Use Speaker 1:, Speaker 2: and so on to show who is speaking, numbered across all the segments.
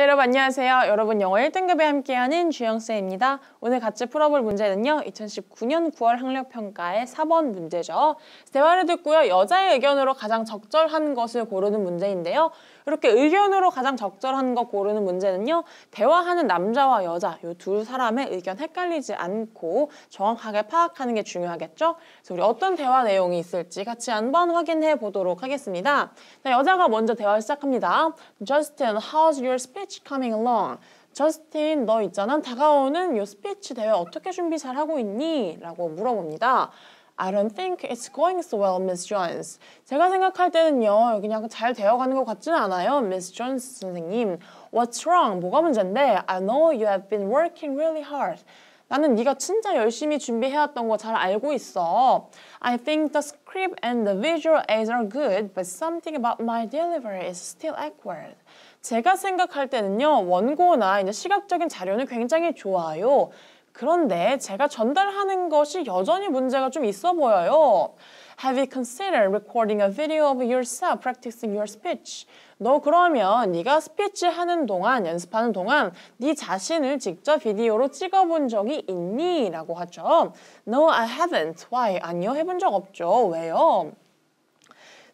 Speaker 1: 네, 여러분 안녕하세요. 여러분 영어 1등급에 함께하는 주영쌤입니다. 오늘 같이 풀어볼 문제는요. 2019년 9월 학력평가의 4번 문제죠. 대화를 듣고요. 여자의 의견으로 가장 적절한 것을 고르는 문제인데요. 이렇게 의견으로 가장 적절한 것 고르는 문제는요. 대화하는 남자와 여자 이 두 사람의 의견 헷갈리지 않고 정확하게 파악하는 게 중요하겠죠. 그래서 우리 어떤 대화 내용이 있을지 같이 한번 확인해 보도록 하겠습니다. 자, 여자가 먼저 대화를 시작합니다. Justin, how's your speech coming along? 저스틴 너 있잖아 다가오는 요 스피치 대회 어떻게 준비 잘 하고 있니? 라고 물어봅니다. I don't think it's going so well, Miss Jones. 제가 생각할 때는요, 그냥 잘 되어가는 것 같지는 않아요, Miss Jones 선생님. What's wrong? 뭐가 문제인데? I know you have been working really hard. 나는 네가 진짜 열심히 준비해왔던 거 잘 알고 있어. I think the script and the visual aids are good, but something about my delivery is still awkward. 제가 생각할 때는요, 원고나 이제 시각적인 자료는 굉장히 좋아요. 그런데 제가 전달하는 것이 여전히 문제가 좀 있어 보여요. Have you considered recording a video of yourself practicing your speech? 너 그러면 네가 스피치 하는 동안 연습하는 동안 네 자신을 직접 비디오로 찍어본 적이 있니? 라고 하죠. No, I haven't. Why? 아니요, 해본 적 없죠. 왜요?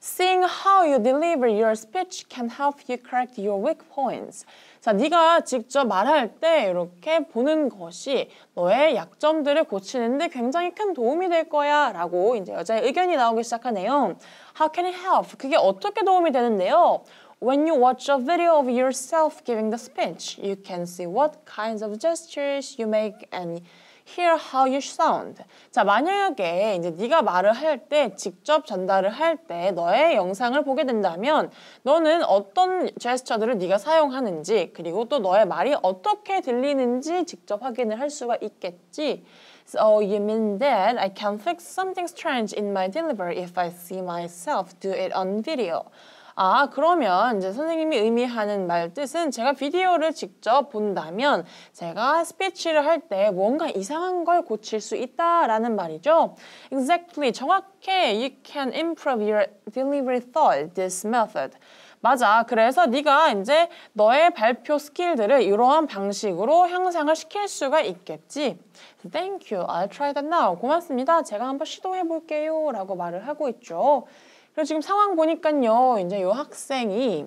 Speaker 1: Seeing how you deliver your speech can help you correct your weak points. 자, 네가 직접 말할 때 이렇게 보는 것이 너의 약점들을 고치는데 굉장히 큰 도움이 될 거야 라고 이제 여자의 의견이 나오기 시작하네요. How can it help? 그게 어떻게 도움이 되는데요? When you watch a video of yourself giving the speech, you can see what kinds of gestures you make and hear how you sound. 자, 만약에 이제 네가 말을 할 때 직접 전달을 할 때 너의 영상을 보게 된다면 너는 어떤 제스처들을 네가 사용하는지 그리고 또 너의 말이 어떻게 들리는지 직접 확인을 할 수가 있겠지. So you mean that I can fix something strange in my delivery if I see myself do it on video. 아, 그러면 이제 선생님이 의미하는 말 뜻은 제가 비디오를 직접 본다면 제가 스피치를 할 때 뭔가 이상한 걸 고칠 수 있다라는 말이죠. Exactly. 정확해. You can improve your delivery thought this method. 맞아. 그래서 네가 이제 너의 발표 스킬들을 이러한 방식으로 향상을 시킬 수가 있겠지. Thank you. I'll try that now. 고맙습니다. 제가 한번 시도해 볼게요. 라고 말을 하고 있죠. 그리고 지금 상황 보니까요. 이제 이 학생이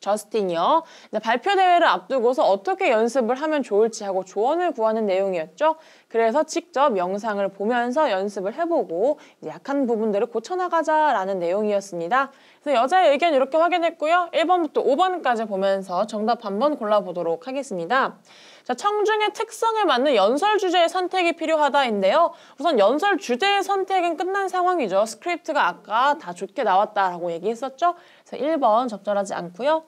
Speaker 1: 저스틴이요. 발표 대회를 앞두고서 어떻게 연습을 하면 좋을지 하고 조언을 구하는 내용이었죠. 그래서 직접 영상을 보면서 연습을 해보고 약한 부분들을 고쳐나가자라는 내용이었습니다. 그래서 여자의 의견 이렇게 확인했고요. 1번부터 5번까지 보면서 정답 한번 골라보도록 하겠습니다. 자, 청중의 특성에 맞는 연설 주제의 선택이 필요하다인데요. 우선 연설 주제의 선택은 끝난 상황이죠. 스크립트가 아까 다 좋게 나왔다라고 얘기했었죠. 그래서 1번 적절하지 않고요.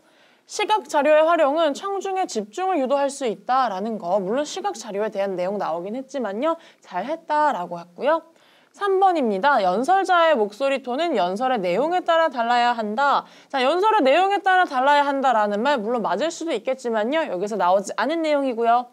Speaker 1: 시각 자료의 활용은 청중의 집중을 유도할 수 있다라는 거 물론 시각 자료에 대한 내용 나오긴 했지만요. 잘했다라고 했고요. 3번입니다. 연설자의 목소리 톤은 연설의 내용에 따라 달라야 한다. 자, 연설의 내용에 따라 달라야 한다라는 말 물론 맞을 수도 있겠지만요. 여기서 나오지 않은 내용이고요.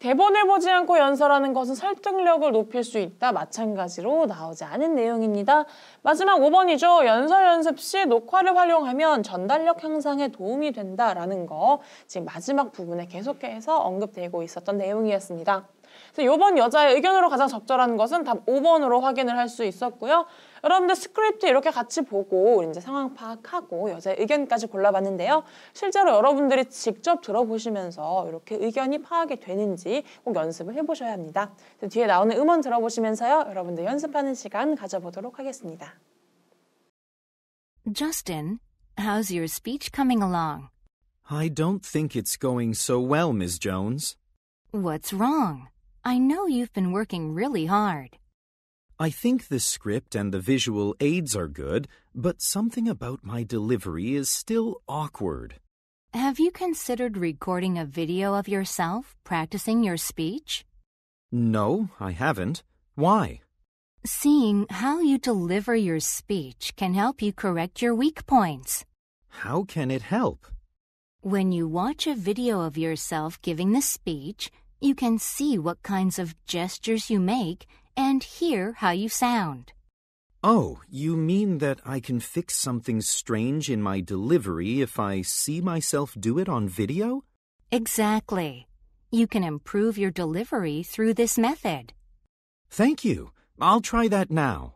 Speaker 1: 대본을 보지 않고 연설하는 것은 설득력을 높일 수 있다. 마찬가지로 나오지 않은 내용입니다. 마지막 5번이죠. 연설 연습 시 녹화를 활용하면 전달력 향상에 도움이 된다라는 거 지금 마지막 부분에 계속해서 언급되고 있었던 내용이었습니다. 그래서 이번 여자의 의견으로 가장 적절한 것은 답 5번으로 확인을 할 수 있었고요. 여러분들 스크립트 이렇게 같이 보고 이제 상황 파악하고 여자의 의견까지 골라봤는데요. 실제로 여러분들이 직접 들어보시면서 이렇게 의견이 파악이 되는지 꼭 연습을 해보셔야 합니다. 뒤에 나오는 음원 들어보시면서요. 여러분들 연습하는 시간 가져보도록 하겠습니다.
Speaker 2: Justin, how's your speech coming along?
Speaker 3: I don't think it's going so well, Miss Jones.
Speaker 2: What's wrong? I know you've been working really hard.
Speaker 3: I think the script and the visual aids are good, but something about my delivery is still awkward.
Speaker 2: Have you considered recording a video of yourself practicing your speech?
Speaker 3: No, I haven't. Why?
Speaker 2: Seeing how you deliver your speech can help you correct your weak points.
Speaker 3: How can it help?
Speaker 2: When you watch a video of yourself giving the speech, you can see what kinds of gestures you make and hear how you sound.
Speaker 3: Oh, you mean that I can fix something strange in my delivery if I see myself do it on video?
Speaker 2: Exactly. You can improve your delivery through this method.
Speaker 3: Thank you. I'll try that now.